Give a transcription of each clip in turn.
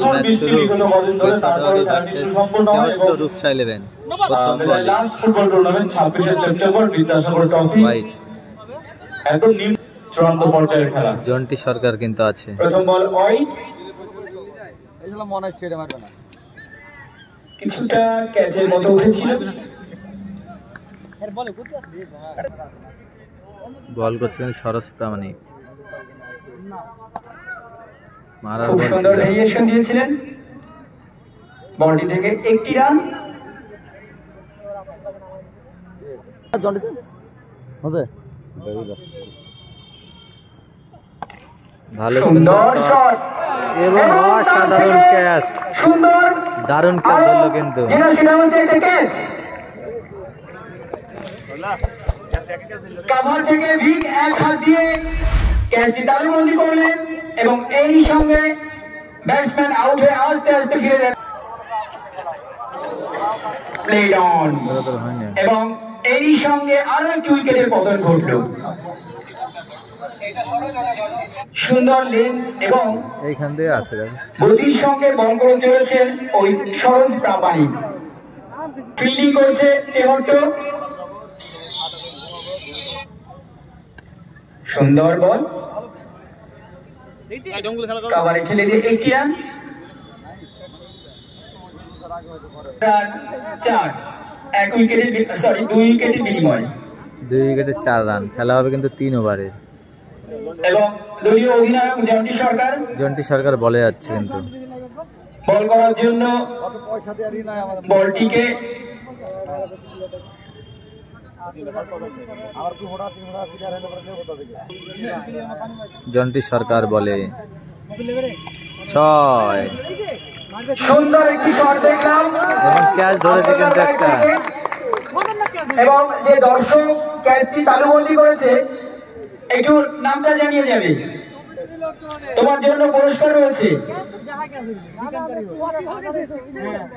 Match শুরু বেতাদারি versus দেওয়াত্ত রূপসা ইলেভেন প্রথম বলে। লাস্ট ফুটবল টুর্নামেন্ট ছাব্বিশে সেপ্টেম্বর বিদ্যাসাগর ট্রফি হোয়াইট একদম চূড়ান্ত পর্যায়ের খেলা। জন্টি সরকার কিন্তু আছে। প্রথম বল ওই মনে স্টেডিয়াম আসবে না কিছুটা ক্যাচের মতো উঠেছিল। বল করছিলেন সরস প্রামাণিক। খুব সুন্দর ভেরিয়েশন দিয়েছিলেন। বলটি থেকে একটি রান ভালো সুন্দর শট এবং অসাধারণ ক্যাচ সুন্দর দারুণ ক্যাচ কিন্তু। কাভার থেকে ভিক এক হাত দিয়ে ক্যাচটি তালুবন্দি করলেন এবং এই সঙ্গে ব্যাটসম্যান আউট হয়ে আস্তে আস্তে ফিরে যান। প্লেড অন এবং এরই সঙ্গে আরও একটি উইকেটের পতন ঘটল। সুন্দর লেন এবং এইখান দিয়ে আছে গতির সঙ্গে বল করে চলেছেন ওই সরোজ প্রামাণিক। ফিল্ডিং করছে তেহট্ট সুন্দর বল কাবারে ঠেলে দিয়ে একটি রান রান চার এক উইকেটের সরি দুই উইকেটের বিনিময়। দুই উইকেটে চার রান খেলা হবে কিন্তু তিন ওভারে। এবং দলীয় অধিনায়ক জন্টি সরকার। জন্টি সরকার বলে যাচ্ছে কিন্তু। বল করার জন্য বলটিকে জন্টি সরকার বলে ছয়। সুন্দর একটি শট দেখলাম। এবং ক্যাচ ধরেছে কিন্তু একটা। এবং যে দর্শক ক্যাচটি তালুবন্দি করেছে একটু নামটা জানিয়ে যাবে। তোমার জন্য পুরস্কার রয়েছে।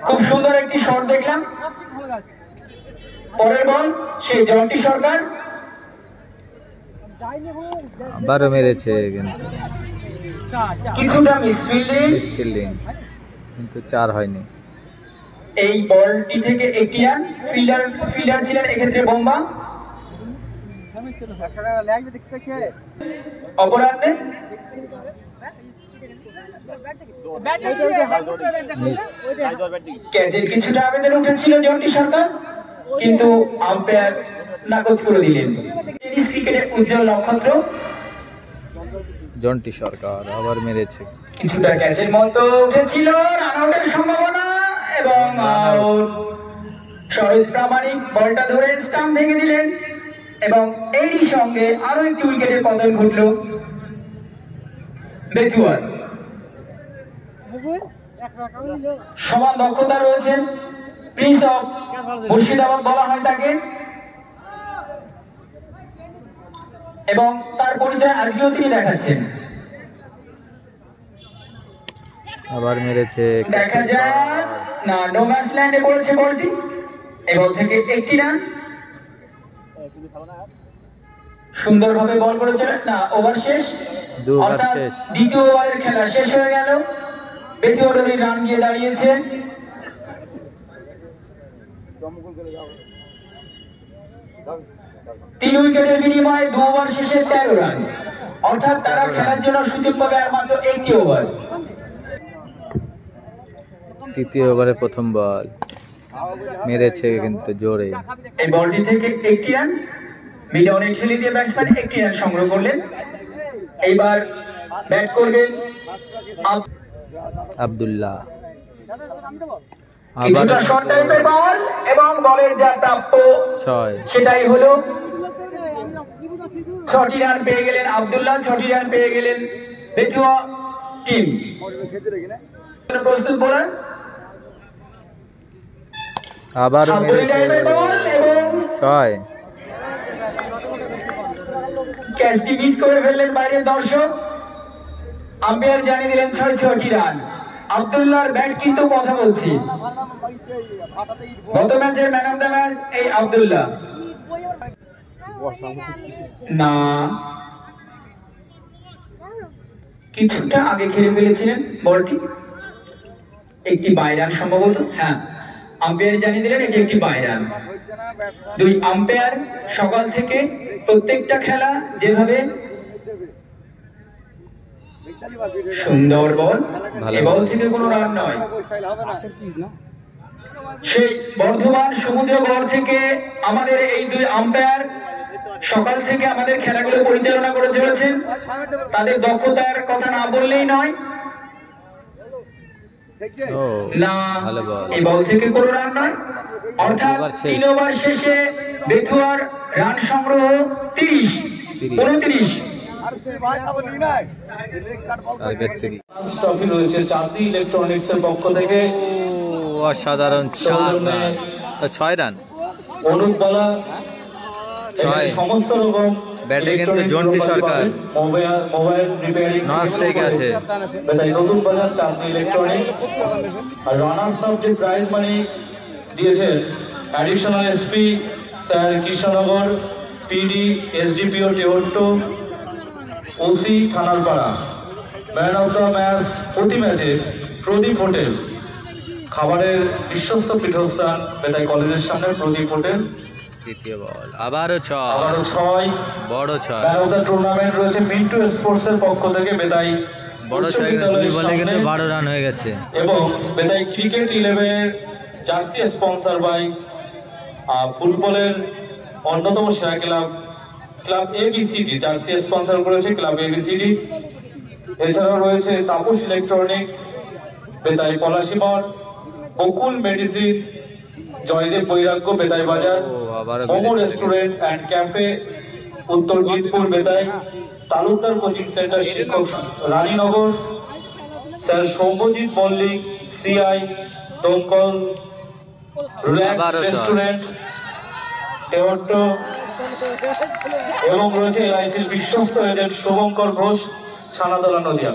খুব সুন্দর একটি শট দেখলাম। পরের বল সেই জন্টি সরকার। আবারও মেরেছে কিন্তু। কিছুটা মিসফিল্ডিং কিন্তু চার হয়নি। এই বলটি থেকে একটি রান ফিল্ডার ফিল্ডার ছিলেন এক্ষেত্রে বোম্বা। অপরাহ্নে। কিছুটা আবেদন উঠেছিল জন্টি সরকার। কিন্তু আম্পায়ার নাকচ করে দিলেন। টেনিস ক্রিকেটের উজ্জ্বল নক্ষত্র। জন্টি সরকার আবার মেরেছে। কিছুটা ক্যাচের মতো উঠেছিল রান আউটের সম্ভাবনা এবং আউট সরোজ প্রামাণিক বলটা ধরে স্টাম্প ভেঙে দিলেন এবং এরই সঙ্গে আরও একটি উইকেটের পতন ঘটল। বেতুয়ার। সমান দক্ষতা রয়েছেন প্রিন্স অফ মুর্শিদাবাদ বলা হয় তাকে। এবং তার পরিচয় আজকেও তিনি দেখাচ্ছেন। আবার মেরেছে দেখা যাক। না নোম্যান্স ল্যান্ডে পড়েছে বলটি। এবং থেকে একটি রান। সুন্দরভাবে বল করেছিলেন। না ওভার শেষ। অর্থাৎ দ্বিতীয় ওভারের খেলা শেষ হয়ে গেল। বেতিওয়ারি রান গিয়ে দাঁড়িয়েছে। তিন উইকেটের বিনিময়ে দু ওভার শেষে তেরো রান। অর্থাৎ তারা খেলার জন্য সুযোগ পাবে আর মাত্র একটি ওভার। তৃতীয় ওভারে প্রথম বল। মেরেছে কিন্তু জোরে। এই বলটি থেকে একটি রান। মিডনে ঠেলে দিয়ে ব্যাটসম্যান একটি রান সংগ্রহ করলেন। এইবার ব্যাট করবেন আব্দুল্লাহ। আবার শর্ট টাইপের বল এবং বলের যা প্রাপ্য ছয়। সেটাই হলো ছটি রান পেয়ে গেলেন আব্দুল্লাহ ছটি রান পেয়ে গেলেন বেতুয়া টিম প্রস্তুত ছয়। ক্যাচটি মিস করে ফেললেন বাইরের দর্শক। আম্পায়ার জানিয়ে দিলেন ছয় ছটি রান আব্দুল্লাহর ব্যাট কিন্তু কথা বলছি। গত ম্যাচের ম্যান অফ দ্য ম্যাচ এই আব্দুল্লাহ। না। কিছুটা আগে খেলে ফেলেছিলেন বলটি। একটি বাইরান সম্ভবত হ্যাঁ। আম্পায়ার জানিয়ে দিলেন এটি একটি বাইরান। দুই আম্পায়ার সকাল থেকে প্রত্যেকটা খেলা যেভাবে সুন্দর বল। ভালো এ বল। থেকে কোনো রান নয়। সেই বর্ধমান সমুদ্রগড় থেকে আমাদের এই দুই আম্পায়ার সকাল থেকে আমাদের খেলাগুলো পরিচালনা করে চলেছেন। তাদের দক্ষতার কথা না বললেই নয়। না ভালো এই বল থেকে কোনো রান নয়। অর্থাৎ তিন ওভার শেষে বেথুয়ার রান সংগ্রহ তিরিশ তিরিশ। উনত্রিশ। অসাধারণ চার ছয় রান অনুপ ছয়। সমস্ত রকম ব্যাটে জন্টি সরকার। রিপেয়ারিং নন আছে। নতুন বাজার চাঁদনি ইলেকট্রনিক্স আর রানার্স আপ যে prize money SP sir Krishnanagar PD SDPO টেওট্টো OC Thanarpara man of the match প্রতি ম্যাচে প্রদীপ হোটেল। খাবারের বিশ্বস্ত পীঠস্থান বেতাই কলেজের সামনে প্রদীপ হোটেল। বল আবারও ছয়। আবারও ছয়। বড় ছয়। ম্যান অফ দ্য টুর্নামেন্ট রয়েছে মিন্টু স্পোর্টস এর পক্ষ থেকে বেতাই বড় উচ্চ ছয় দুই বলে কিন্তু বারো রান হয়ে গেছে। এবং বেতাই ক্রিকেট ইলেভেনের জার্সি স্পন্সর বাই ফুটবলের অন্যতম সেরা club club ABCD jersey sponsor করেছে ক্লাব এবিসিডি এছাড়াও রয়েছে Tapas electronics Betai Palashimor Bakul medicine Joydev Bairagya Betai Bazar momo restaurant and cafe Uttar Jitpur Betai Talukdar coaching centre শিক্ষক Raninagar sir Soumyajit Mallick CI দমকল relax. Restaurant টেওট্টো এবং রয়েছে এলআইসির বিশ্বস্ত এজেন্ট শুভঙ্কর ঘোষ ছানাতলা নদিয়া।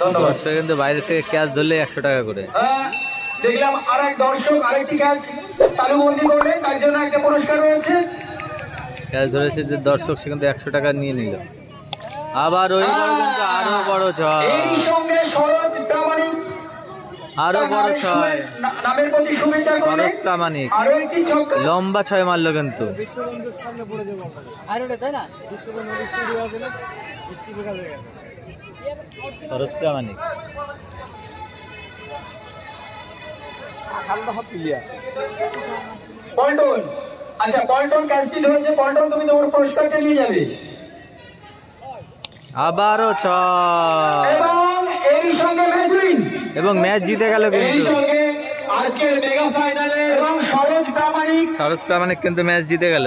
ধন্যবাদ। কিন্তু বাইরে থেকে ক্যাচ ধরলে একশো টাকা করে। দেখলাম আর এক দর্শক আরেকটি ক্যাচ তালুবন্দি করলেন তার জন্য একটা পুরস্কার রয়েছে। ক্যাচ ধরেছে যে দর্শক সে কিন্তু একশো টাকা নিয়ে নিল। আবার ওই বড় আরও বড় ছয় এরই সঙ্গে আরও বড় নামের ছয় প্রামাণিক। লম্বা ছয় মারলো কিন্তু। প্রামাণিক। পল্টন। আচ্ছা পল্টন ক্যাচটি ধরেছে পল্টন তুমি তোমার পুরস্কারটা নিয়ে যাবে। আবারও ছয়। এবং এই সঙ্গে এবং ম্যাচ জিতে গেল কিন্তু। সরোজ প্রামাণিক কিন্তু ম্যাচ জিতে গেল।